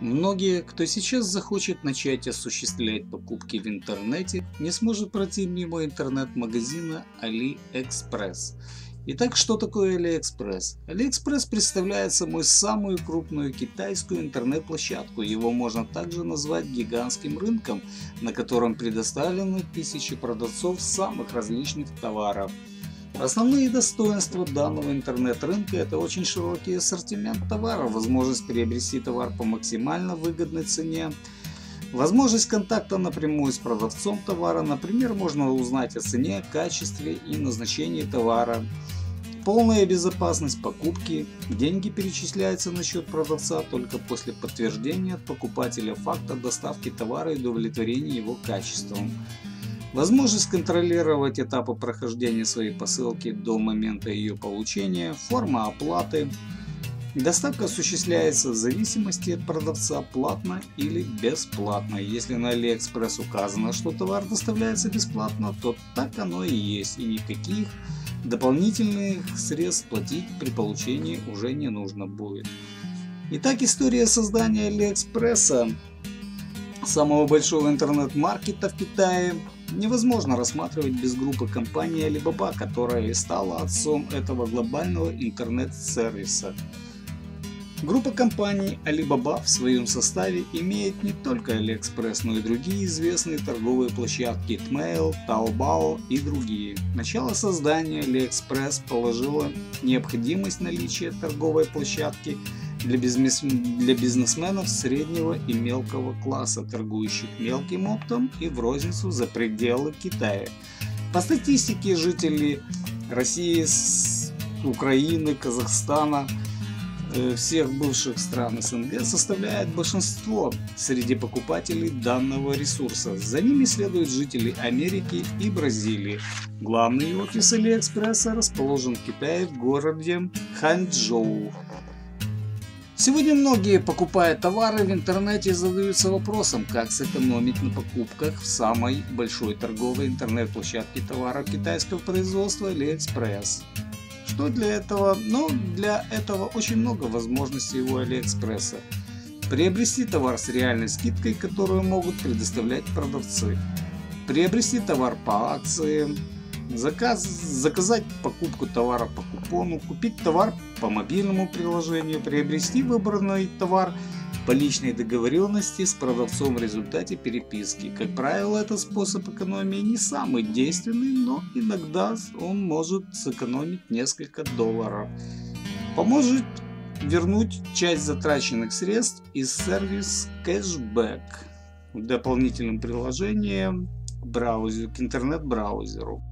Многие, кто сейчас захочет начать осуществлять покупки в интернете, не сможет пройти мимо интернет-магазина AliExpress. Итак, что такое AliExpress? AliExpress представляет собой самую крупную китайскую интернет-площадку. Его можно также назвать гигантским рынком, на котором предоставлены тысячи продавцов самых различных товаров – Основные достоинства данного интернет-рынка – это очень широкий ассортимент товаров, возможность приобрести товар по максимально выгодной цене, возможность контакта напрямую с продавцом товара, например, можно узнать о цене, качестве и назначении товара, полная безопасность покупки, деньги перечисляются на счет продавца только после подтверждения от покупателя факта доставки товара и удовлетворения его качеством. Возможность контролировать этапы прохождения своей посылки до момента ее получения, форма оплаты. Доставка осуществляется в зависимости от продавца платно или бесплатно. Если на AliExpress указано, что товар доставляется бесплатно, то так оно и есть. И никаких дополнительных средств платить при получении уже не нужно будет. Итак, история создания AliExpress, самого большого интернет-маркета в Китае, невозможно рассматривать без группы компании Alibaba, которая и стала отцом этого глобального интернет-сервиса. Группа компаний Alibaba в своем составе имеет не только AliExpress, но и другие известные торговые площадки Tmail, Taobao и другие. Начало создания AliExpress положило необходимость наличия торговой площадки – для, бизнес... для бизнесменов среднего и мелкого класса, торгующих мелким оптом и в розницу за пределы Китая. По статистике жителей России, Украины, Казахстана, э, всех бывших стран СНГ составляет большинство среди покупателей данного ресурса. За ними следуют жители Америки и Бразилии. Главный офис Алиэкспресса расположен в Китае в городе Ханчжоу. Сегодня многие, покупая товары в интернете, задаются вопросом, как сэкономить на покупках в самой большой торговой интернет-площадке товаров китайского производства AliExpress. Что для этого? Ну, для этого очень много возможностей у AliExpress. Приобрести товар с реальной скидкой, которую могут предоставлять продавцы. Приобрести товар по акции, заказ, заказать покупку товара по купону, купить товар по мобильному приложению, приобрести выбранный товар по личной договоренности с продавцом в результате переписки. Как правило, этот способ экономии не самый действенный, но иногда он может сэкономить несколько долларов. Поможет вернуть часть затраченных средств из сервис кэшбэк дополнительным приложением к, браузеру, к интернет-браузеру.